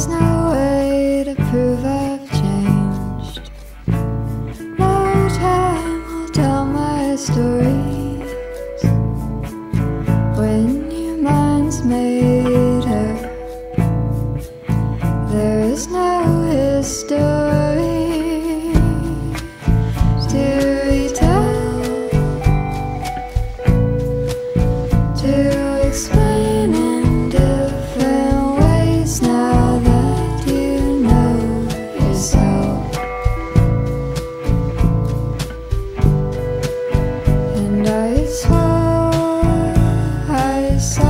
There's no way to prove I've changed. No time will tell my stories. When your mind's made up, there is no history to retell, to explain I